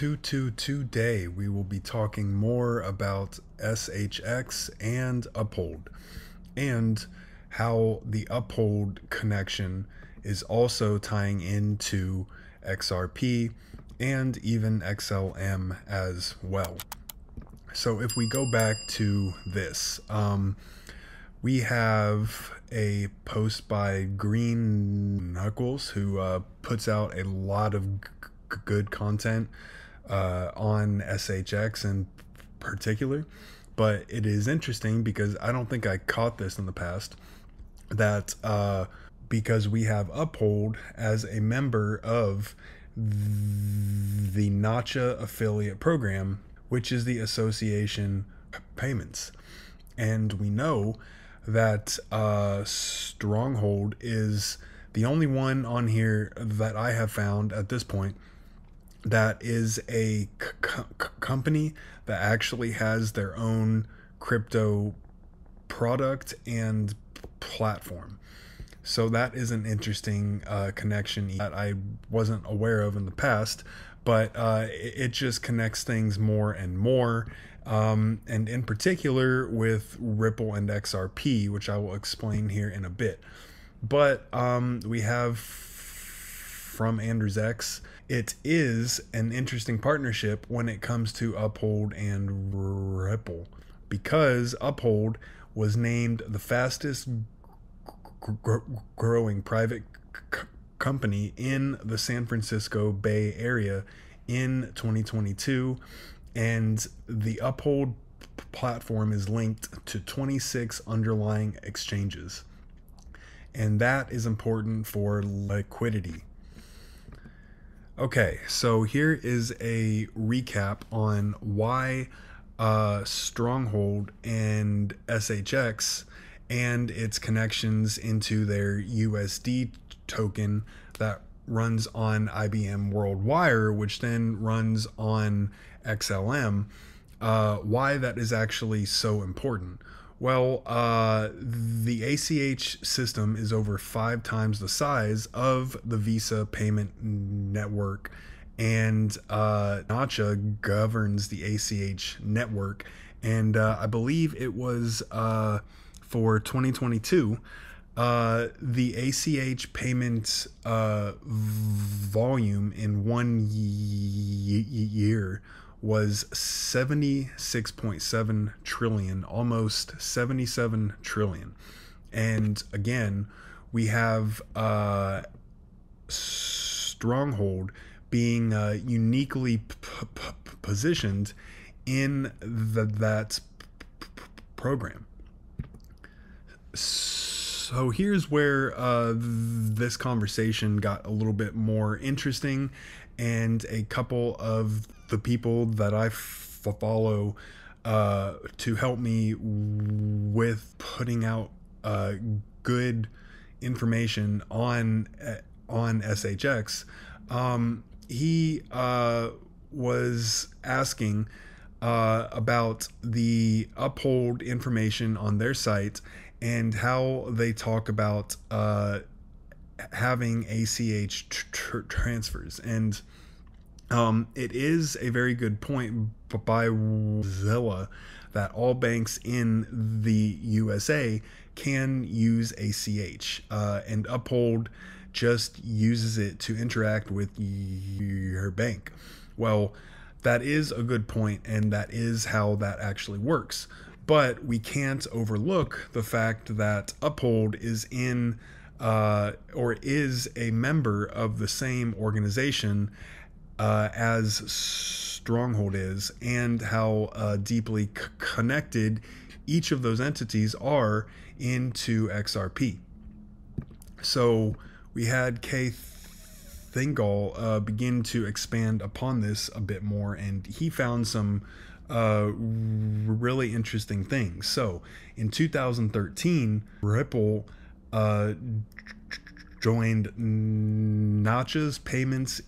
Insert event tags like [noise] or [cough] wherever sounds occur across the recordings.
to to today we will be talking more about SHX and Uphold and how the Uphold connection is also tying into XRP and even XLM as well. So if we go back to this, um, we have a post by Green Knuckles who uh, puts out a lot of good content uh, on SHX in particular. But it is interesting because I don't think I caught this in the past that uh, because we have Uphold as a member of the Nacha affiliate program, which is the association payments. And we know that uh, Stronghold is the only one on here that I have found at this point that is a company that actually has their own crypto product and platform. So that is an interesting uh, connection that I wasn't aware of in the past, but uh, it, just connects things more and more. Um, and in particular with Ripple and XRP, which I will explain here in a bit. But um, we have from Anders X it is an interesting partnership when it comes to Uphold and Ripple because Uphold was named the fastest growing private company in the San Francisco Bay Area in 2022 and the Uphold platform is linked to 26 underlying exchanges. And that is important for liquidity Okay, so here is a recap on why uh, Stronghold and SHX and its connections into their USD token that runs on IBM WorldWire, which then runs on XLM, uh, why that is actually so important. Well, uh, the ACH system is over five times the size of the Visa payment network, and uh, Nacha governs the ACH network. And uh, I believe it was uh, for 2022. Uh, the ACH payment uh, volume in one year was 76.7 trillion, almost 77 trillion. And again, we have uh, Stronghold being uh, uniquely p- p- positioned in the, that p- program. So here's where uh, this conversation got a little bit more interesting, and a couple of the people that I follow uh, to help me with putting out uh, good information on uh, on SHX. Um, he uh, was asking uh, about the uphold information on their site and how they talk about uh, having ACH tr- transfers and um, it is a very good point by Zilla that all banks in the USA can use ACH, uh, and Uphold just uses it to interact with your bank. Well, that is a good point, and that is how that actually works. But we can't overlook the fact that Uphold is in uh, or is a member of the same organization uh, as Stronghold is and how uh, deeply c- connected each of those entities are into XRP. So we had Kay Thingal uh, begin to expand upon this a bit more, and he found some uh, really interesting things. So in 2013, Ripple uh, joined Nacha's Payments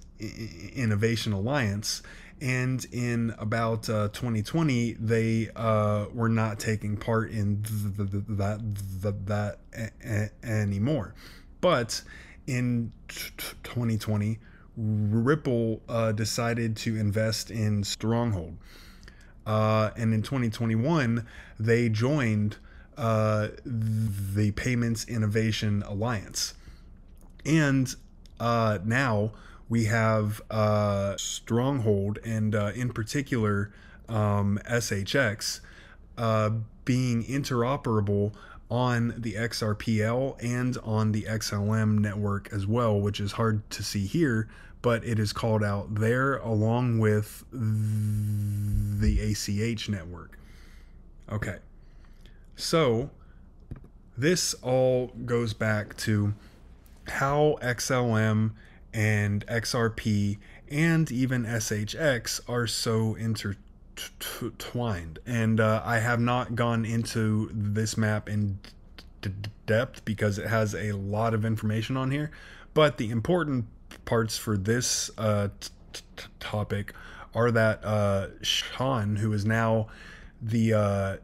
Innovation Alliance. And in about uh, 2020, they uh, were not taking part in th- th- th- that th- that anymore. But in t- 2020, Ripple uh, decided to invest in Stronghold. Uh, and in 2021, they joined uh, the Payments Innovation Alliance. And uh, now we have uh, Stronghold, and uh, in particular, um, SHX, uh, being interoperable on the XRPL and on the XLM network as well, which is hard to see here, but it is called out there along with the ACH network. Okay. So this all goes back to how XLM and XRP and even SHX are so intertwined. And uh, I have not gone into this map in d- depth because it has a lot of information on here. But the important parts for this uh, topic are that uh, Sean, who is now the uh,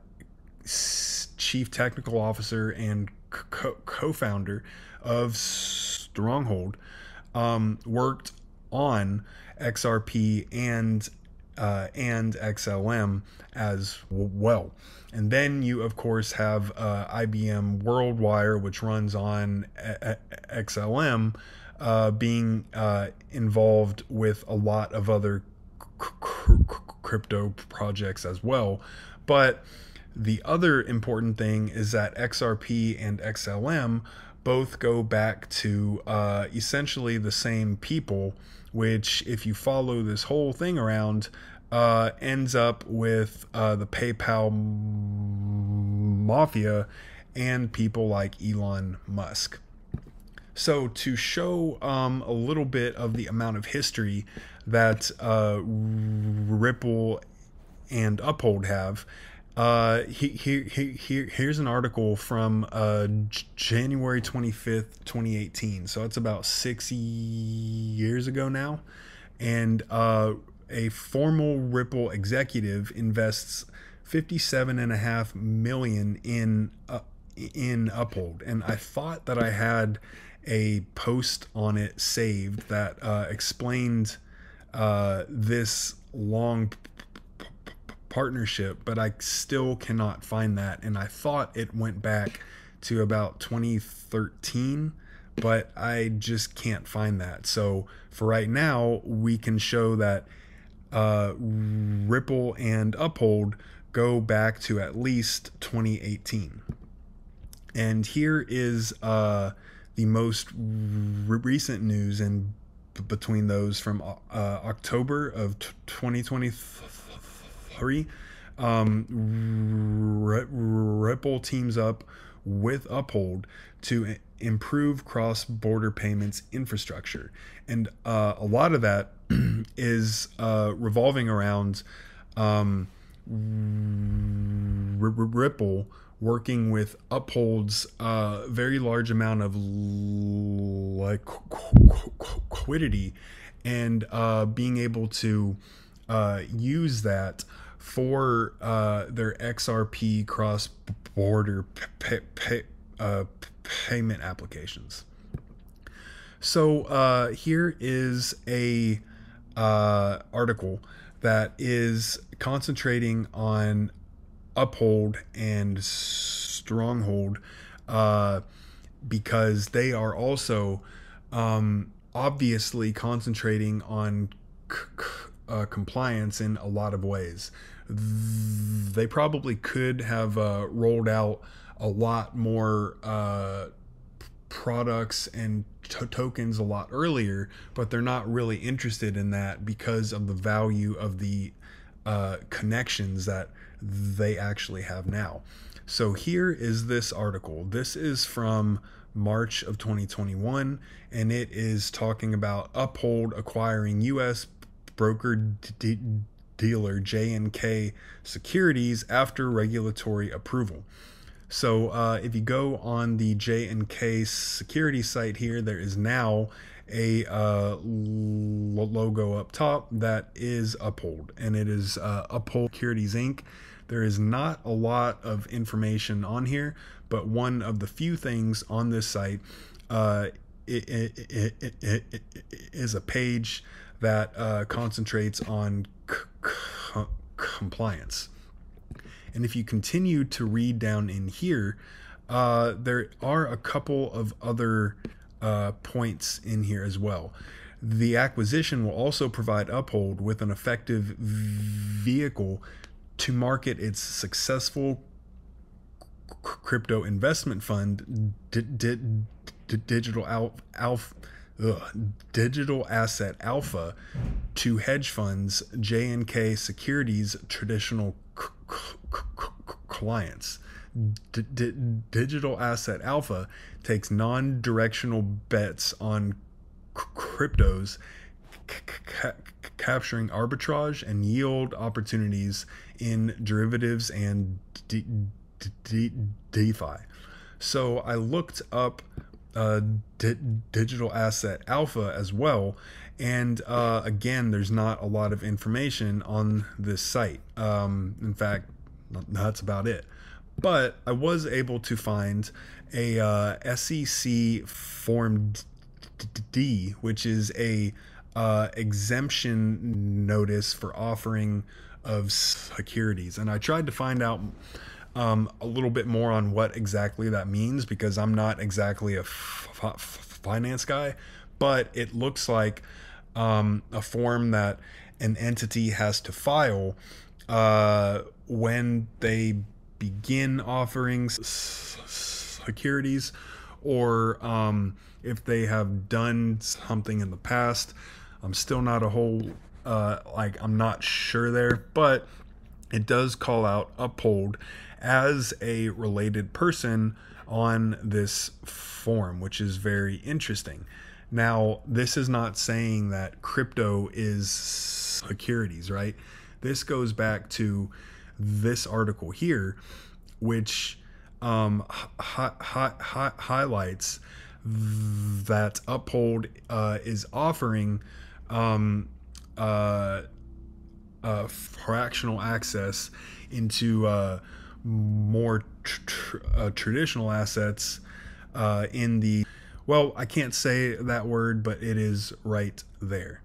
chief technical officer and co founder of Stronghold, um, worked on XRP and uh, and XLM as well. And then you, of course, have uh, IBM WorldWire, which runs on XLM, uh, being uh, involved with a lot of other crypto projects as well. But the other important thing is that XRP and XLM both go back to uh, essentially the same people which, if you follow this whole thing around, uh, ends up with uh, the PayPal mafia and people like Elon Musk. So, to show um, a little bit of the amount of history that uh, Ripple and Uphold have, uh, he, he, he, here's an article from uh, January 25th, 2018. So it's about six years ago now. And uh, a formal Ripple executive invests 57.5 million in uh, in Uphold. And I thought that I had a post on it saved that uh, explained uh, this long partnership, but I still cannot find that. And I thought it went back to about 2013, but I just can't find that. So for right now, we can show that uh, Ripple and Uphold go back to at least 2018. And here is uh, the most re- recent news in between those from uh, October of t- 2023 Um, Ripple teams up with Uphold to improve cross border payments infrastructure. And uh, a lot of that [clears throat] is uh, revolving around um, Ripple working with Uphold's uh, very large amount of liquidity and uh, being able to uh, use that for uh, their XRP cross border uh, payment applications. So uh, here is a uh, article that is concentrating on Uphold and Stronghold uh, because they are also um, obviously concentrating on uh, compliance in a lot of ways. They probably could have uh, rolled out a lot more uh, products and tokens a lot earlier, but they're not really interested in that because of the value of the uh, connections that they actually have now. So here is this article. This is from March of 2021, and it is talking about Uphold acquiring U.S broker d- dealer J&K Securities after regulatory approval. So uh, if you go on the J&K security site here, there is now a uh, logo up top that is Uphold, and it is uh, Uphold Securities Inc. There is not a lot of information on here, but one of the few things on this site uh, is a page that uh, concentrates on compliance. And if you continue to read down in here, uh, there are a couple of other uh, points in here as well. The acquisition will also provide Uphold with an effective vehicle to market its successful crypto investment fund, Digital Alpha. Ugh, digital asset alpha to hedge funds j&k securities traditional c- c- c- clients D- D- digital asset alpha takes non-directional bets on cryptos ca- capturing arbitrage and yield opportunities in derivatives and DeFi. So I looked up uh, digital asset alpha as well. And uh, again, there's not a lot of information on this site. Um, in fact, that's about it. But I was able to find a uh, SEC Form D, which is a uh, exemption notice for offering of securities. And I tried to find out um, a little bit more on what exactly that means because I'm not exactly a finance guy, but it looks like um, a form that an entity has to file uh, when they begin offering securities or um, if they have done something in the past. I'm still not a whole, uh, like, I'm not sure there, but it does call out uphold as a related person on this form, which is very interesting. Now, this is not saying that crypto is securities, right? This goes back to this article here, which um, hi- hi- hi- highlights that Uphold uh, is offering um, uh, uh, fractional access into uh, more tr- tr- uh, traditional assets uh, in the well, I can't say that word, but it is right there.